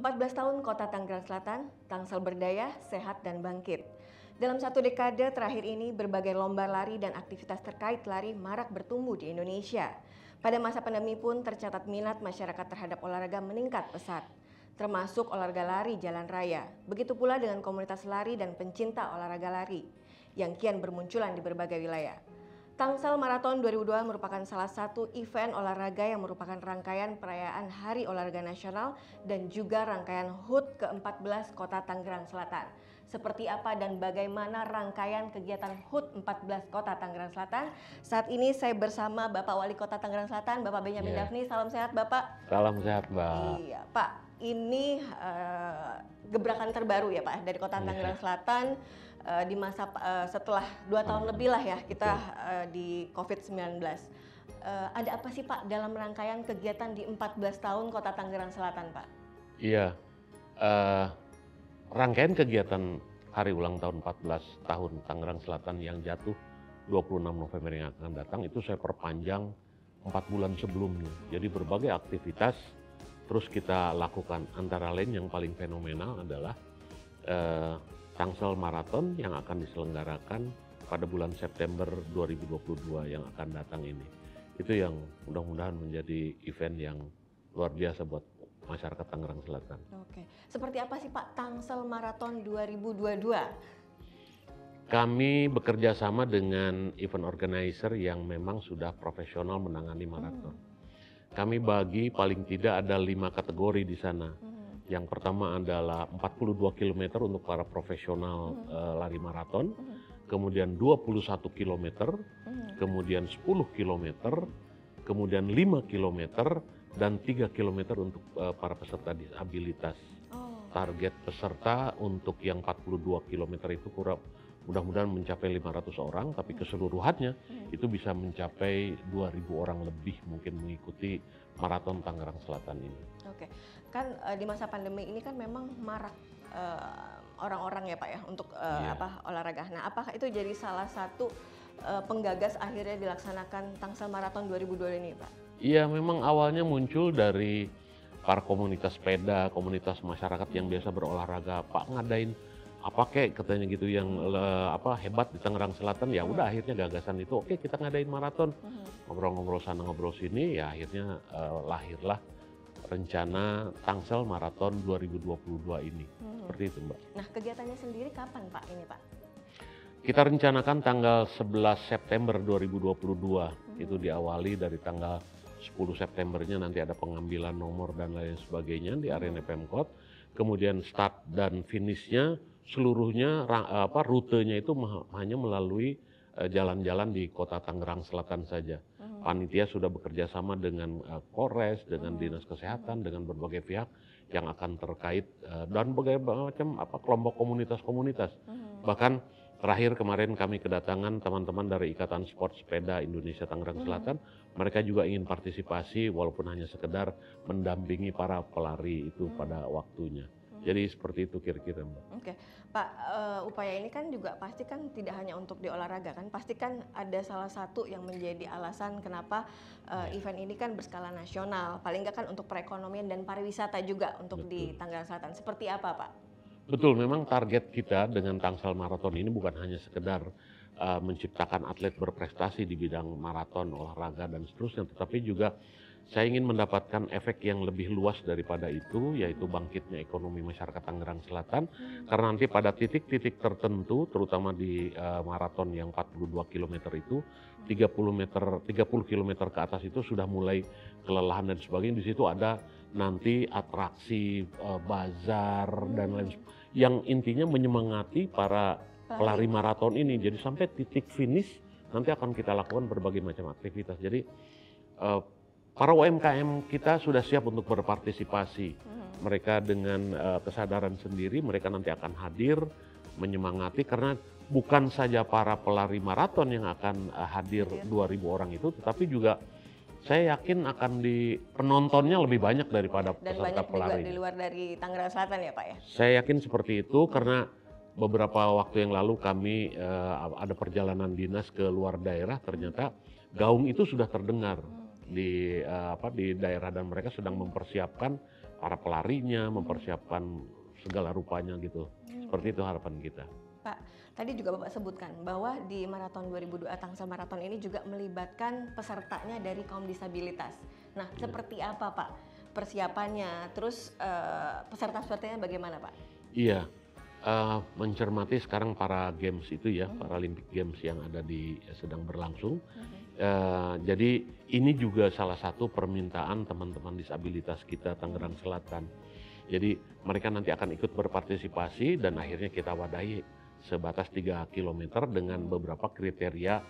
14 tahun Kota Tangerang Selatan, Tangsel berdaya, sehat dan bangkit. Dalam satu dekade terakhir ini, berbagai lomba lari dan aktivitas terkait lari marak bertumbuh di Indonesia. Pada masa pandemi pun tercatat minat masyarakat terhadap olahraga meningkat pesat, termasuk olahraga lari jalan raya. Begitu pula dengan komunitas lari dan pencinta olahraga lari yang kian bermunculan di berbagai wilayah. Tangsel Marathon 2002 merupakan salah satu event olahraga yang merupakan rangkaian perayaan Hari Olahraga Nasional dan juga rangkaian HUT ke-14 Kota Tangerang Selatan. Seperti apa dan bagaimana rangkaian kegiatan HUT 14 Kota Tangerang Selatan? Saat ini saya bersama Bapak Wali Kota Tangerang Selatan, Bapak Benyamin yeah. Dafni. Salam sehat, Bapak. Salam sehat, Mbak. Iya, Pak. Ini uh, gebrakan terbaru ya, Pak, dari Kota yeah. Tangerang Selatan uh, di masa uh, setelah dua tahun lebih lah ya kita uh, di COVID-19. Uh, ada apa sih Pak dalam rangkaian kegiatan di 14 tahun Kota Tangerang Selatan Pak? Iya, uh, rangkaian kegiatan hari ulang tahun 14 tahun Tangerang Selatan yang jatuh 26 November yang akan datang itu saya perpanjang empat bulan sebelumnya. Jadi berbagai aktivitas terus kita lakukan antara lain yang paling fenomenal adalah uh, Tangsel Marathon yang akan diselenggarakan pada bulan September 2022 yang akan datang ini. Itu yang mudah-mudahan menjadi event yang luar biasa buat masyarakat Tangerang Selatan. Oke, seperti apa sih Pak Tangsel Marathon 2022? Kami bekerja sama dengan event organizer yang memang sudah profesional menangani maraton. Hmm. Kami bagi paling tidak ada lima kategori di sana. Hmm yang pertama adalah 42 km untuk para profesional hmm. uh, lari maraton, hmm. kemudian 21 km, hmm. kemudian 10 km, kemudian 5 km, dan 3 km untuk uh, para peserta disabilitas. Oh. Target peserta untuk yang 42 km itu kurang mudah-mudahan mencapai 500 orang, tapi keseluruhannya hmm. itu bisa mencapai 2000 orang lebih mungkin mengikuti maraton Tangerang Selatan ini. Oke, kan uh, di masa pandemi ini kan memang marak uh, orang-orang ya Pak ya untuk uh, eh, yeah. apa olahraga. Nah, apakah itu jadi salah satu uh, penggagas akhirnya dilaksanakan Tangsel Marathon 2022 ini Pak? Iya, memang awalnya muncul dari para komunitas sepeda, komunitas masyarakat yang biasa berolahraga, Pak ngadain apa kek katanya gitu yang le, apa hebat di Tangerang Selatan ya udah akhirnya gagasan itu oke kita ngadain maraton hmm. ngobrol-ngobrol sana ngobrol sini ya akhirnya uh, lahirlah rencana Tangsel Marathon 2022 ini. Hmm. Seperti itu, Mbak. Nah, kegiatannya sendiri kapan, Pak, ini, Pak? Kita rencanakan tanggal 11 September 2022. Hmm. Itu diawali dari tanggal 10 Septembernya nanti ada pengambilan nomor dan lain sebagainya di arena hmm. Pemkot. Kemudian start dan finishnya seluruhnya apa rutenya itu hanya melalui eh, jalan-jalan di kota Tangerang Selatan saja. Panitia sudah bekerja sama dengan uh, Polres, dengan hmm. Dinas Kesehatan, dengan berbagai pihak yang akan terkait uh, dan berbagai macam apa kelompok komunitas-komunitas. Hmm. Bahkan terakhir kemarin kami kedatangan teman-teman dari Ikatan Sport Sepeda Indonesia Tangerang hmm. Selatan. Mereka juga ingin partisipasi walaupun hanya sekedar mendampingi para pelari itu hmm. pada waktunya. Jadi seperti itu kira-kira Mbak. Oke, Pak, uh, upaya ini kan juga pasti kan tidak hanya untuk di olahraga kan, pasti kan ada salah satu yang menjadi alasan kenapa uh, ya. event ini kan berskala nasional, paling nggak kan untuk perekonomian dan pariwisata juga untuk Betul. di Tangerang Selatan. Seperti apa Pak? Betul, memang target kita dengan Tangsel Marathon ini bukan hanya sekedar uh, menciptakan atlet berprestasi di bidang maraton, olahraga dan seterusnya, tetapi juga saya ingin mendapatkan efek yang lebih luas daripada itu, yaitu bangkitnya ekonomi masyarakat Tangerang Selatan. Karena nanti pada titik-titik tertentu, terutama di uh, maraton yang 42 km itu, 30 meter, 30 km ke atas itu sudah mulai kelelahan dan sebagainya. Di situ ada nanti atraksi uh, bazar dan lain yang intinya menyemangati para pelari maraton ini. Jadi sampai titik finish nanti akan kita lakukan berbagai macam aktivitas. Jadi uh, para UMKM kita sudah siap untuk berpartisipasi. Hmm. Mereka dengan uh, kesadaran sendiri, mereka nanti akan hadir, menyemangati karena bukan saja para pelari maraton yang akan uh, hadir yeah. 2000 orang itu, tetapi juga saya yakin akan di penontonnya lebih banyak daripada Dan peserta banyak pelari. Dan di luar dari Tangerang Selatan ya Pak ya? Saya yakin seperti itu karena beberapa waktu yang lalu kami uh, ada perjalanan dinas ke luar daerah ternyata gaung itu sudah terdengar. Hmm di uh, apa di daerah dan mereka sedang mempersiapkan para pelarinya, mempersiapkan segala rupanya gitu. Seperti itu harapan kita. Pak, tadi juga Bapak sebutkan bahwa di Maraton 2002 Tangsel Maraton ini juga melibatkan pesertanya dari kaum disabilitas. Nah, Ya. seperti apa Pak persiapannya? Terus eh, peserta-pesertanya bagaimana Pak? Iya, eh, mencermati sekarang para games itu ya, Paralympic Games yang ada di sedang berlangsung. Eh, jadi ini juga salah satu permintaan teman-teman disabilitas kita Tangerang Selatan. Jadi mereka nanti akan ikut berpartisipasi dan akhirnya kita wadahi sebatas 3 km dengan beberapa kriteria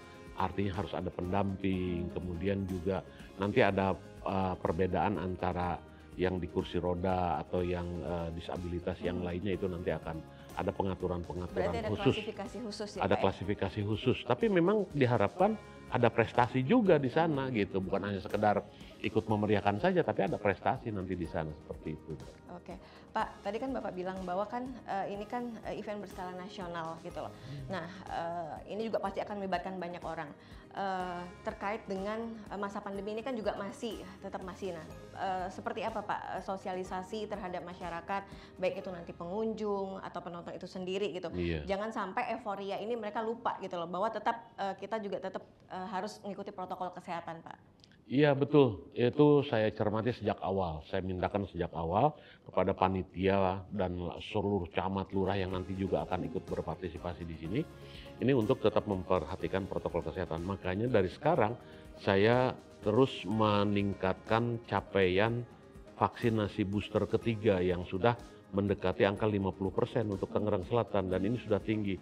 artinya harus ada pendamping, kemudian juga nanti ada uh, perbedaan antara yang di kursi roda atau yang uh, disabilitas yang lainnya itu nanti akan ada pengaturan-pengaturan Berarti ada khusus klasifikasi khusus ya ada Pak? ya? klasifikasi khusus. Tapi memang diharapkan ada prestasi juga di sana gitu, bukan hanya sekedar ikut memeriahkan saja, tapi ada prestasi nanti di sana seperti itu. Oke, Pak. Tadi kan Bapak bilang bahwa kan eh, ini kan eh, event berskala nasional gitu loh. Nah, eh, ini juga pasti akan melibatkan banyak orang. Eh, terkait dengan masa pandemi ini kan juga masih tetap masih. Nah, eh, seperti apa Pak sosialisasi terhadap masyarakat, baik itu nanti pengunjung atau penonton itu sendiri gitu. Iya. Jangan sampai euforia ini mereka lupa gitu loh bahwa tetap eh, kita juga tetap eh, harus mengikuti protokol kesehatan, Pak. Iya betul, itu saya cermati sejak awal. Saya mintakan sejak awal kepada panitia dan seluruh camat lurah yang nanti juga akan ikut berpartisipasi di sini. Ini untuk tetap memperhatikan protokol kesehatan. Makanya dari sekarang saya terus meningkatkan capaian vaksinasi booster ketiga yang sudah mendekati angka 50% untuk Tangerang Selatan dan ini sudah tinggi.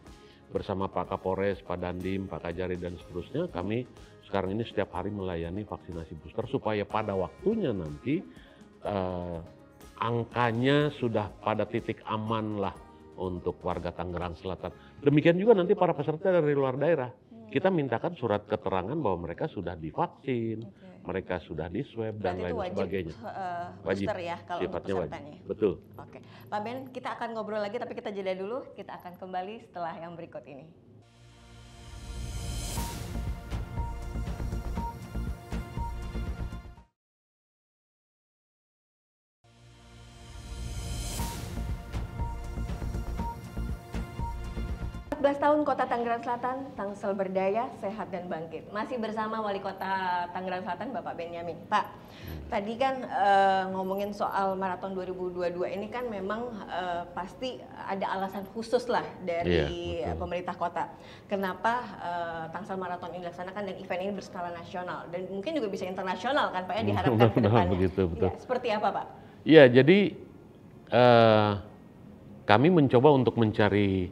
Bersama Pak Kapolres, Pak Dandim, Pak Kajari dan seterusnya kami sekarang ini setiap hari melayani vaksinasi booster supaya pada waktunya nanti eh, angkanya sudah pada titik aman lah untuk warga Tangerang Selatan. Demikian juga nanti para peserta dari luar daerah. Kita mintakan surat keterangan bahwa mereka sudah divaksin, Oke. Mereka sudah di swab dan lain itu wajib sebagainya. eh, Wajib, booster ya kalau untuk Sifatnya wajib. pesertanya. Betul. Oke, Pak Ben, kita akan ngobrol lagi tapi kita jeda dulu. Kita akan kembali setelah yang berikut ini. Belas tahun Kota Tangerang Selatan, Tangsel berdaya, sehat dan bangkit. Masih bersama Wali Kota Tangerang Selatan, Bapak Benyamin. Pak, tadi kan eh, ngomongin soal Maraton 2022 ini kan memang eh, pasti ada alasan khusus lah dari Iya, betul. pemerintah kota. Kenapa eh, Tangsel Maraton ini dilaksanakan dan event ini berskala nasional dan mungkin juga bisa internasional kan Pak ya diharapkan ke depannya. begitu, betul. Ya, seperti apa Pak? Iya, jadi eh, kami mencoba untuk mencari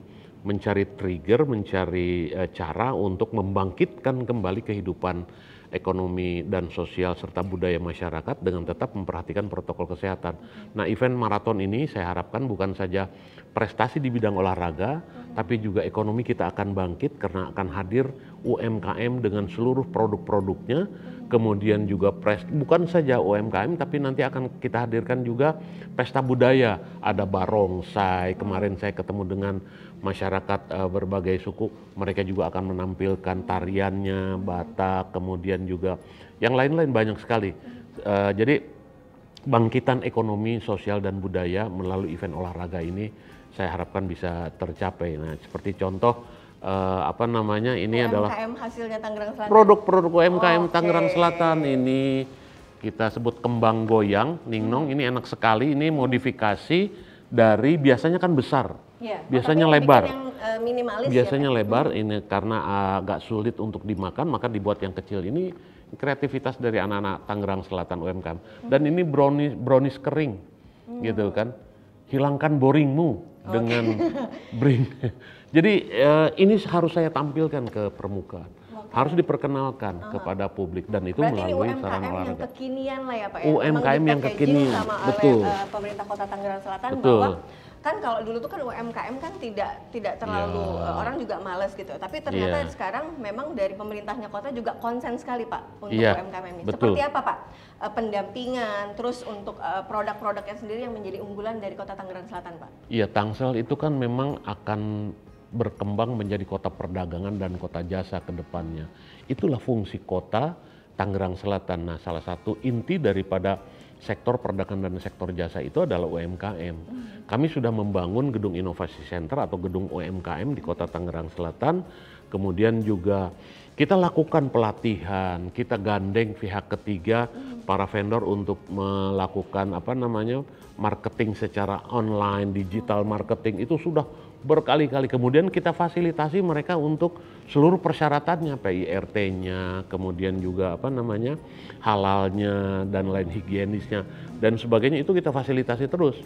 mencari trigger, mencari eh, cara untuk membangkitkan kembali kehidupan ekonomi dan sosial serta budaya masyarakat dengan tetap memperhatikan protokol kesehatan. Nah, event maraton ini saya harapkan bukan saja prestasi di bidang olahraga, tapi juga ekonomi kita akan bangkit karena akan hadir UMKM dengan seluruh produk-produknya, kemudian juga pres bukan saja UMKM tapi nanti akan kita hadirkan juga pesta budaya, ada barongsai. Kemarin saya ketemu dengan masyarakat eh, berbagai suku, mereka juga akan menampilkan tariannya, Batak, kemudian juga yang lain-lain banyak sekali. Eh, jadi bangkitan ekonomi, sosial dan budaya melalui event olahraga ini saya harapkan bisa tercapai. Nah, seperti contoh eh, apa namanya ini adalah UMKM hasilnya Tangerang Selatan. produk-produk UMKM Oke. Tangerang Selatan ini kita sebut kembang goyang, ningnong ini enak sekali. Ini modifikasi dari biasanya kan besar, Iya, biasanya tapi lebar. bikin yang eh, minimalis biasanya ya, lebar ini karena agak sulit untuk dimakan maka dibuat yang kecil. Ini kreativitas dari anak-anak Tangerang Selatan UMKM. Dan ini brownies brownies kering, gitu kan. Hilangkan boringmu dengan bring. Jadi eh, ini harus saya tampilkan ke permukaan. Harus diperkenalkan kepada publik dan itu Berarti melalui UMKM sarana yang olahraga. kekinian lah ya Pak ya. UMKM yang kekinian, sama oleh, betul. eh, pemerintah Kota Tangerang Selatan Betul. bahwa kan kalau dulu tuh kan UMKM kan tidak tidak terlalu Iya. eh, orang juga males gitu. Tapi ternyata Iya. sekarang memang dari pemerintahnya kota juga konsen sekali Pak untuk Iya, UMKM ini. betul. Seperti apa Pak? Eh, pendampingan terus untuk eh, produk-produknya sendiri yang menjadi unggulan dari Kota Tangerang Selatan Pak. Iya, Tangsel itu kan memang akan berkembang menjadi kota perdagangan dan kota jasa ke depannya. Itulah fungsi kota Tangerang Selatan. Nah, salah satu inti daripada sektor perdagangan dan sektor jasa itu adalah UMKM. Kami sudah membangun gedung inovasi center atau gedung UMKM di Kota Tangerang Selatan. Kemudian juga kita lakukan pelatihan, kita gandeng pihak ketiga para vendor untuk melakukan apa namanya marketing secara online, digital marketing itu sudah berkali-kali. Kemudian kita fasilitasi mereka untuk seluruh persyaratannya, PIRT-nya, kemudian juga apa namanya halalnya dan lain higienisnya dan sebagainya itu kita fasilitasi terus.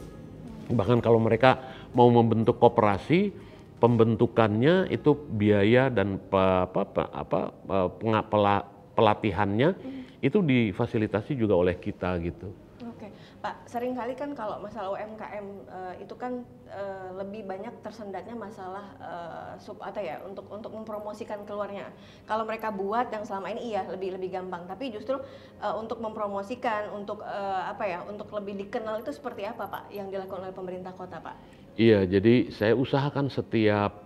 Bahkan kalau mereka mau membentuk koperasi, pembentukannya itu biaya dan apa apa, apa pelatihannya itu difasilitasi juga oleh kita gitu. Pak, sering kali kan kalau masalah UMKM uh, eh, itu kan uh, lebih banyak tersendatnya masalah uh, sub atau ya untuk untuk mempromosikan keluarnya. Kalau mereka buat yang selama ini iya lebih lebih gampang, tapi justru uh, untuk mempromosikan untuk uh, apa ya untuk lebih dikenal itu seperti apa Pak yang dilakukan oleh pemerintah kota Pak? Iya, jadi saya usahakan setiap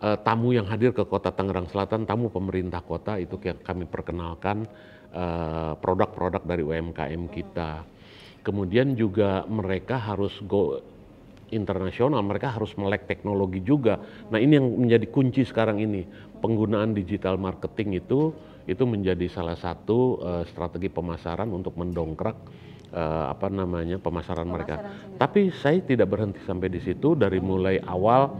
uh, tamu yang hadir ke Kota Tangerang Selatan, tamu pemerintah kota itu kami perkenalkan produk-produk uh, dari UMKM kita. Hmm kemudian juga mereka harus go internasional, mereka harus melek teknologi juga. Nah ini yang menjadi kunci sekarang ini, penggunaan digital marketing itu itu menjadi salah satu uh, strategi pemasaran untuk mendongkrak uh, apa namanya pemasaran, pemasaran mereka. Sendiri. Tapi saya tidak berhenti sampai di situ dari mulai awal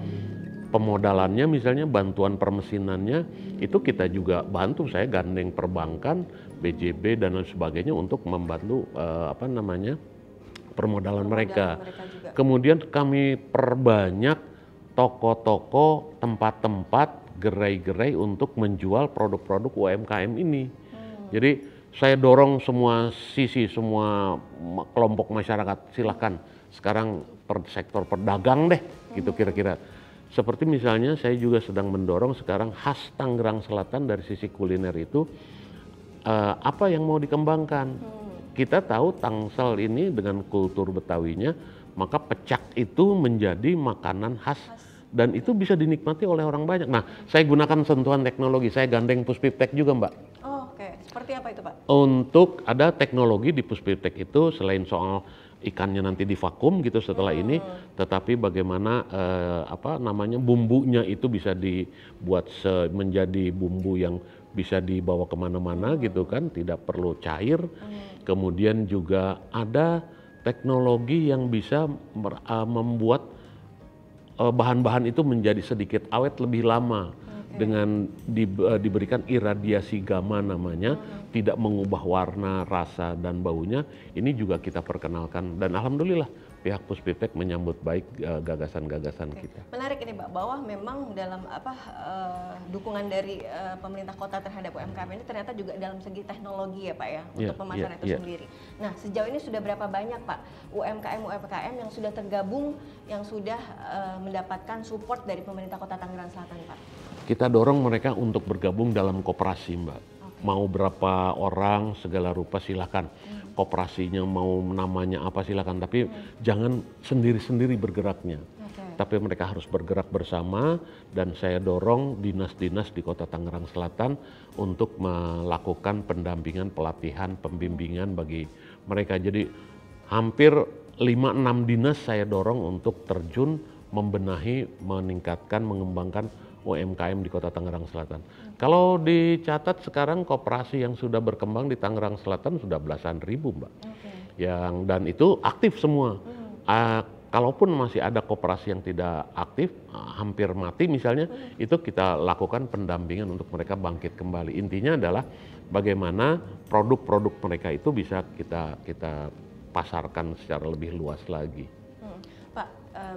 pemodalannya misalnya bantuan permesinannya itu kita juga bantu saya gandeng perbankan BJB dan lain sebagainya untuk membantu uh, apa namanya permodalan, mereka. mereka Kemudian kami perbanyak toko-toko, tempat-tempat, gerai-gerai untuk menjual produk-produk UMKM ini. Hmm. Jadi saya dorong semua sisi, semua kelompok masyarakat silahkan sekarang per sektor perdagang deh, gitu hmm. kira-kira. Seperti misalnya saya juga sedang mendorong sekarang khas Tangerang Selatan dari sisi kuliner itu uh, apa yang mau dikembangkan. Hmm. Kita tahu Tangsel ini dengan kultur Betawinya, maka pecak itu menjadi makanan khas, khas dan itu bisa dinikmati oleh orang banyak. Nah, saya gunakan sentuhan teknologi, saya gandeng Puspiptek juga, Mbak. Oh, oke. Okay. Seperti apa itu, Pak? Untuk ada teknologi di Puspiptek itu selain soal ikannya nanti divakum gitu setelah hmm. ini, tetapi bagaimana eh, apa namanya bumbunya itu bisa dibuat menjadi bumbu yang bisa dibawa ke mana-mana gitu kan, tidak perlu cair. Hmm. Kemudian juga ada teknologi yang bisa uh, membuat uh, bahan-bahan itu menjadi sedikit awet lebih lama okay. dengan di, uh, diberikan iradiasi gamma namanya, hmm. tidak mengubah warna, rasa dan baunya. Ini juga kita perkenalkan dan alhamdulillah pihak Puspipek menyambut baik uh, gagasan-gagasan uh, kita. Menarik ini Mbak, bahwa memang dalam apa uh, dukungan dari uh, pemerintah kota terhadap UMKM ini ternyata juga dalam segi teknologi ya Pak ya yeah, untuk iya, pemasaran yeah, itu yeah. sendiri. Nah sejauh ini sudah berapa banyak Pak UMKM UMKM yang sudah tergabung yang sudah uh, mendapatkan support dari pemerintah kota Tangerang Selatan Pak? Kita dorong mereka untuk bergabung dalam koperasi Mbak. Okay. Mau berapa orang segala rupa silakan. Hmm koperasinya mau namanya apa silakan tapi hmm. jangan sendiri-sendiri bergeraknya okay. tapi mereka harus bergerak bersama dan saya dorong dinas-dinas di kota Tangerang Selatan untuk melakukan pendampingan pelatihan pembimbingan bagi mereka jadi hampir 5-6 dinas saya dorong untuk terjun membenahi meningkatkan mengembangkan UMKM di Kota Tangerang Selatan. Kalau dicatat sekarang kooperasi yang sudah berkembang di Tangerang Selatan sudah belasan ribu, Mbak. Okay. Yang dan itu aktif semua. Hmm. Uh, kalaupun masih ada kooperasi yang tidak aktif, uh, hampir mati misalnya, hmm. itu kita lakukan pendampingan untuk mereka bangkit kembali. Intinya adalah bagaimana produk-produk mereka itu bisa kita kita pasarkan secara lebih luas lagi.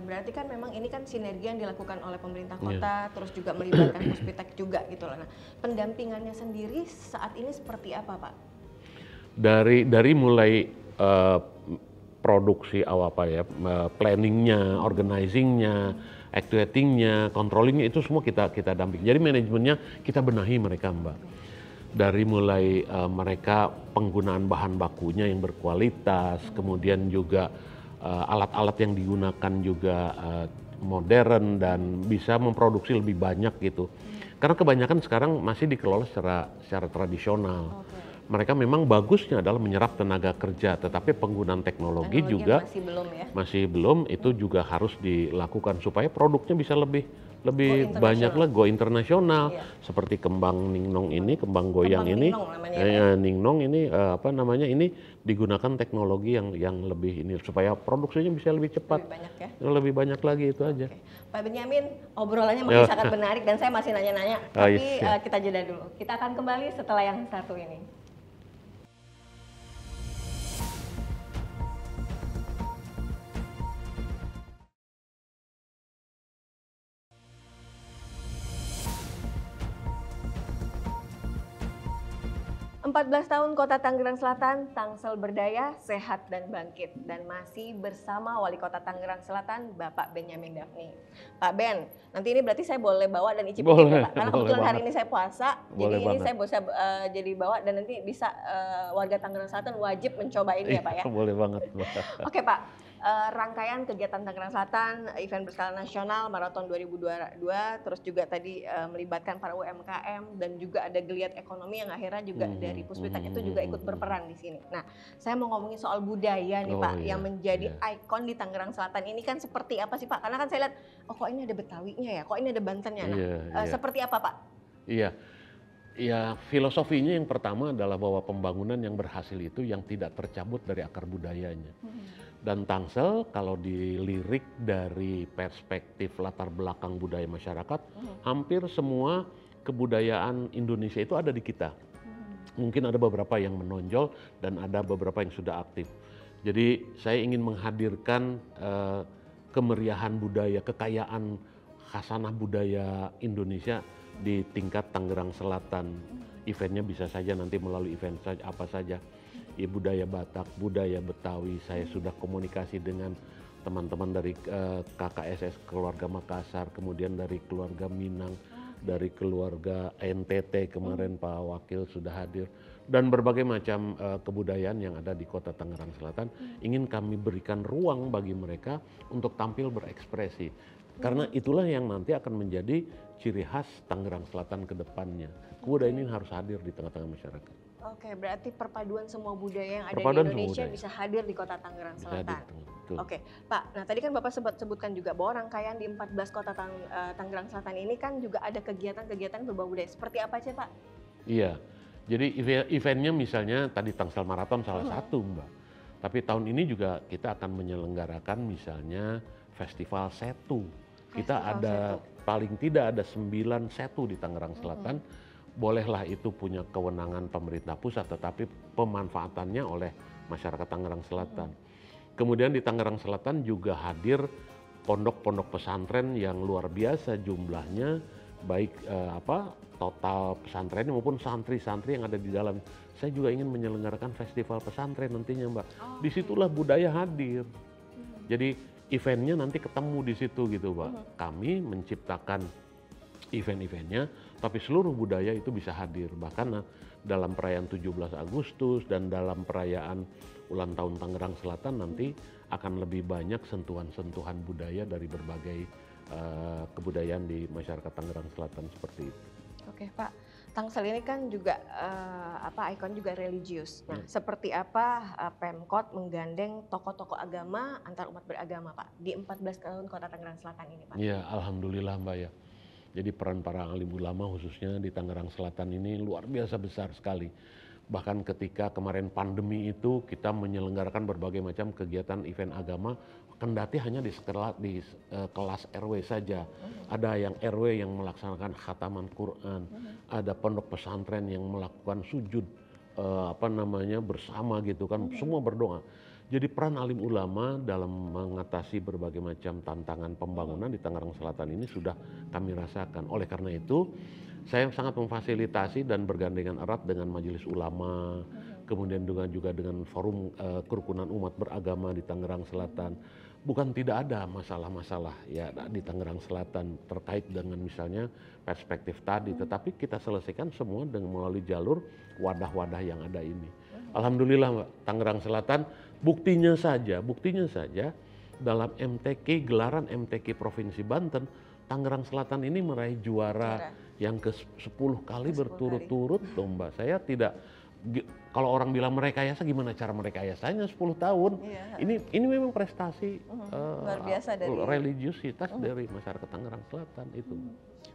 Berarti kan memang ini kan sinergi yang dilakukan oleh pemerintah iya. kota, yeah. terus juga melibatkan Puspitek juga gitu loh. Nah, pendampingannya sendiri saat ini seperti apa, Pak? Dari dari mulai uh, produksi awal apa ya, uh, planningnya, organizingnya, activatingnya, controllingnya itu semua kita kita damping. Jadi manajemennya kita benahi mereka, Mbak. Dari mulai uh, mereka penggunaan bahan bakunya yang berkualitas, kemudian juga alat-alat uh, yang digunakan juga uh, modern dan bisa memproduksi lebih banyak gitu. Karena kebanyakan sekarang masih dikelola secara secara tradisional. Okay. mereka memang bagusnya adalah menyerap tenaga kerja, tetapi penggunaan teknologi, Teknologi juga masih belum ya. masih belum. Itu juga harus dilakukan supaya produknya bisa lebih lebih Go banyak lah go internasional. Iya. Seperti kembang ningnong ini, kembang goyang Kembang ini, ningnong eh, ya. eh, ningnong ini eh, apa namanya ini digunakan teknologi yang yang lebih ini supaya produksinya bisa lebih cepat, Lebih banyak ya. lebih banyak lagi itu aja. Oke. Pak Benyamin, obrolannya masih Ya. sangat menarik dan saya masih nanya-nanya. Oh, Tapi iya. eh, kita jeda dulu. Kita akan kembali setelah yang satu ini. Empat belas tahun Kota Tangerang Selatan, Tangsel berdaya, sehat dan bangkit. Dan masih bersama Wali Kota Tangerang Selatan, Bapak Benyamin Daphni. Pak Ben, nanti ini berarti saya boleh bawa dan icip-icip Boleh, ya Pak? Karena kebetulan hari ini saya puasa, jadi Boleh ini banget. saya bisa eh, jadi bawa dan nanti bisa eh, warga Tangerang Selatan wajib mencoba ini ya Pak ya. Iya, Boleh banget. Oke Pak, Eh, rangkaian kegiatan Tangerang Selatan, event berskala nasional Marathon 2022, terus juga tadi eh, melibatkan para UMKM dan juga ada geliat ekonomi yang akhirnya juga Hmm, dari Puspitek hmm, itu juga hmm, ikut hmm. berperan di sini. Nah, saya mau ngomongin soal budaya nih Oh, Pak, iya, yang menjadi iya. ikon di Tangerang Selatan ini kan seperti apa sih Pak? Karena kan saya lihat, oh kok ini ada Betawinya ya, kok ini ada Bantennya. Nah, Iya, iya. seperti apa Pak? Iya, ya filosofinya yang pertama adalah bahwa pembangunan yang berhasil itu yang tidak tercabut dari akar budayanya. Dan Tangsel kalau dilirik dari perspektif latar belakang budaya masyarakat, hampir semua kebudayaan Indonesia itu ada di kita. Mungkin ada beberapa yang menonjol dan ada beberapa yang sudah aktif. Jadi saya ingin menghadirkan eh, kemeriahan budaya, kekayaan khasanah budaya Indonesia di tingkat Tangerang Selatan. Eventnya bisa saja nanti melalui event saja apa saja. Ya, budaya Batak, budaya Betawi. Saya sudah komunikasi dengan teman-teman dari eh, KKSS keluarga Makassar, kemudian dari keluarga Minang, dari keluarga NTT kemarin Pak Wakil sudah hadir dan berbagai macam eh, kebudayaan yang ada di Kota Tangerang Selatan ingin kami berikan ruang bagi mereka untuk tampil berekspresi. Karena itulah yang nanti akan menjadi ciri khas Tangerang Selatan ke depannya. Kebudayaan ini harus hadir di tengah-tengah masyarakat. Oke, berarti perpaduan semua budaya yang ada Perpaduan di Indonesia bisa hadir di Kota Tangerang Bisa hadir Selatan. betul. Oke, Pak. Nah, tadi kan Bapak sempat sebutkan juga bahwa rangkaian di 14 kota Tang- eh, Tangerang Selatan ini kan juga ada kegiatan-kegiatan berbau budaya. Seperti apa sih, Pak? Iya, jadi eve- eventnya misalnya tadi Tangsel Marathon salah Mhm. satu Mbak. Tapi tahun ini juga kita akan menyelenggarakan misalnya Festival Setu. Kita Festival ada paling tidak ada 9 setu di Tangerang Selatan. Bolehlah itu punya kewenangan pemerintah pusat tetapi pemanfaatannya oleh masyarakat Tangerang Selatan. Kemudian di Tangerang Selatan juga hadir pondok-pondok pesantren yang luar biasa jumlahnya baik eh, apa total pesantren maupun santri-santri yang ada di dalam. Saya juga ingin menyelenggarakan festival pesantren nantinya, Mbak. Oh, Di situlah budaya hadir. Jadi eventnya nanti ketemu di situ gitu, Pak. Mhm. Kami menciptakan event-eventnya, tapi seluruh budaya itu bisa hadir. Bahkan nah, dalam perayaan 17 Agustus dan dalam perayaan ulang tahun Tangerang Selatan nanti akan lebih banyak sentuhan-sentuhan budaya dari berbagai eh, kebudayaan di masyarakat Tangerang Selatan seperti itu. Oke, Pak. Tangsel ini kan juga eh, apa ikon juga religius. Nah, Hmm. seperti apa eh, Pemkot menggandeng tokoh-tokoh agama antar umat beragama, Pak, di 14 tahun Kota Tangerang Selatan ini, Pak? Iya, alhamdulillah Mbak ya. Jadi peran para alim ulama khususnya di Tangerang Selatan ini luar biasa besar sekali. Bahkan ketika kemarin pandemi itu kita menyelenggarakan berbagai macam kegiatan event agama, kendati hanya di, sekela- di eh, kelas RW saja. Ada yang RW yang melaksanakan khataman Quran, ada pondok pesantren yang melakukan sujud eh, apa namanya bersama gitu kan, semua berdoa. Jadi peran alim ulama dalam mengatasi berbagai macam tantangan pembangunan di Tangerang Selatan ini sudah kami rasakan. Oleh karena itu, saya sangat memfasilitasi dan bergandengan erat dengan majelis ulama, kemudian juga juga dengan forum eh, kerukunan umat beragama di Tangerang Selatan. Bukan tidak ada masalah-masalah ya di Tangerang Selatan terkait dengan misalnya perspektif tadi, tetapi kita selesaikan semua dengan melalui jalur wadah-wadah yang ada ini. Alhamdulillah Mbak, Tangerang Selatan buktinya saja, buktinya saja dalam MTQ gelaran MTQ Provinsi Banten, Tangerang Selatan ini meraih juara Juara. yang ke 10 kali Ke-10 berturut-turut loh Mbak. Saya tidak kalau orang bilang merekayasa gimana cara merekayasanya 10 tahun Iya. ini ini memang prestasi eh, luar biasa dari- religiusitas Mhm. dari masyarakat Tangerang Selatan itu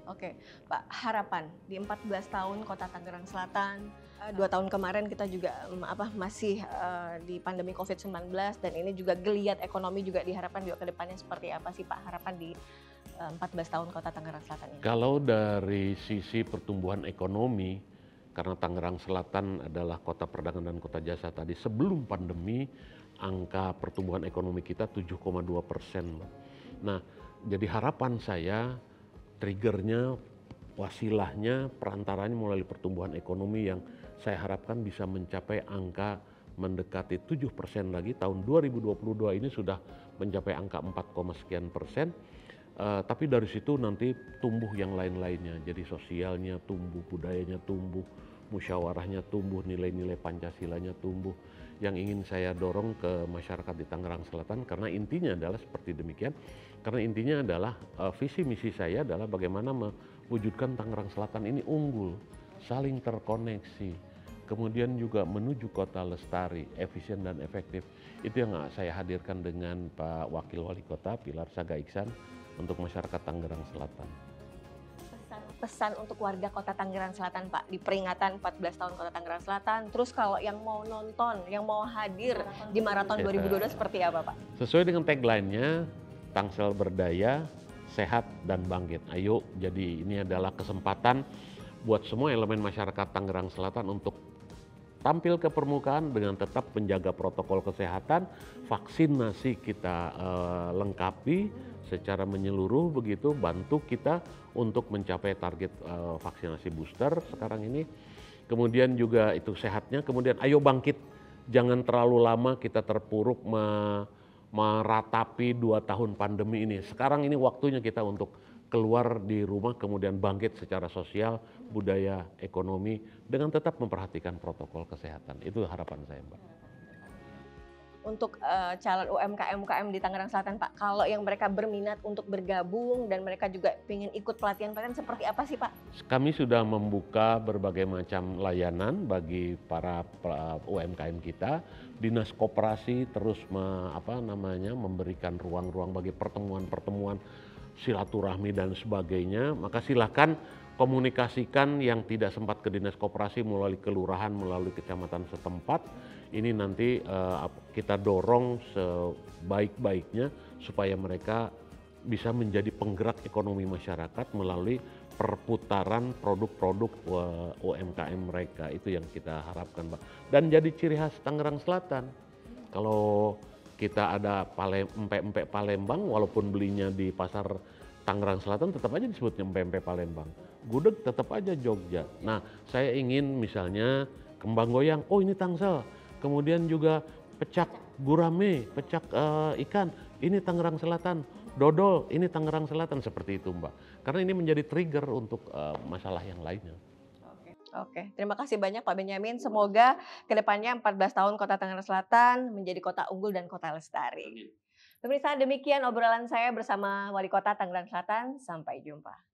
Oke, Pak, harapan di 14 tahun Kota Tangerang Selatan, eh, dua tahun kemarin kita juga mm, apa masih eh, di pandemi COVID-19 dan ini juga geliat ekonomi juga diharapkan juga ke depannya seperti apa sih Pak harapan di eh, 14 tahun Kota Tangerang Selatan ini? Kalau dari sisi pertumbuhan ekonomi, karena Tangerang Selatan adalah kota perdagangan dan kota jasa tadi, sebelum pandemi angka pertumbuhan ekonomi kita 7,2 persen. Nah, jadi harapan saya, triggernya, wasilahnya, perantaranya melalui pertumbuhan ekonomi yang saya harapkan bisa mencapai angka mendekati 7 persen lagi. Tahun 2022 ini sudah mencapai angka 4, sekian persen. Eh, tapi dari situ nanti tumbuh yang lain-lainnya. Jadi sosialnya tumbuh, budayanya tumbuh, musyawarahnya tumbuh, nilai-nilai Pancasilanya tumbuh. Yang ingin saya dorong ke masyarakat di Tangerang Selatan karena intinya adalah seperti demikian. Karena intinya adalah eh, visi misi saya adalah bagaimana mewujudkan Tangerang Selatan ini unggul, saling terkoneksi, kemudian juga menuju kota lestari, efisien dan efektif. Itu yang saya hadirkan dengan Pak Wakil Wali Kota Pilar Saga Iksan untuk masyarakat Tangerang Selatan. Pesan untuk warga Kota Tangerang Selatan Pak di peringatan 14 tahun Kota Tangerang Selatan. Terus kalau yang mau nonton, yang mau hadir di Marathon Ya. 2022 seperti apa Pak? Sesuai dengan tagline-nya, Tangsel berdaya, sehat dan bangkit. Ayo, jadi ini adalah kesempatan buat semua elemen masyarakat Tangerang Selatan untuk tampil ke permukaan dengan tetap menjaga protokol kesehatan, vaksinasi kita eh, lengkapi secara menyeluruh begitu, bantu kita untuk mencapai target eh, vaksinasi booster sekarang ini. Kemudian juga itu sehatnya, kemudian ayo bangkit, jangan terlalu lama kita terpuruk me- meratapi dua tahun pandemi ini. Sekarang ini waktunya kita untuk keluar di rumah kemudian bangkit secara sosial, budaya, ekonomi dengan tetap memperhatikan protokol kesehatan. Itu harapan saya, Mbak. Untuk eh, calon UMKM UMKM di Tangerang Selatan Pak, kalau yang mereka berminat untuk bergabung dan mereka juga ingin ikut pelatihan-pelatihan seperti apa sih Pak? Kami sudah membuka berbagai macam layanan bagi para UMKM kita. Dinas Koperasi terus me- apa namanya memberikan ruang-ruang bagi pertemuan-pertemuan silaturahmi dan sebagainya. Maka silakan komunikasikan yang tidak sempat ke Dinas Koperasi melalui kelurahan, melalui kecamatan setempat. Ini nanti ap- kita dorong sebaik-baiknya supaya mereka bisa menjadi penggerak ekonomi masyarakat melalui perputaran produk-produk eh, UMKM mereka. Itu yang kita harapkan Pak. Dan jadi ciri khas Tangerang Selatan. Kalau kita ada palem, empek-empek Palembang walaupun belinya di pasar Tangerang Selatan tetap aja disebutnya empek-empek Palembang. Gudeg tetap aja Jogja. Nah saya ingin misalnya kembang goyang. Oh ini Tangsel kemudian juga pecak gurame pecak eh, ikan ini Tangerang Selatan dodol ini Tangerang Selatan seperti itu Mbak karena ini menjadi trigger untuk eh, masalah yang lainnya Oke. Oke, terima kasih banyak Pak Benyamin. Semoga ke depannya 14 tahun Kota Tangerang Selatan menjadi kota unggul dan kota lestari. Pemirsa, demikian obrolan saya bersama Wali Kota Tangerang Selatan. Sampai jumpa.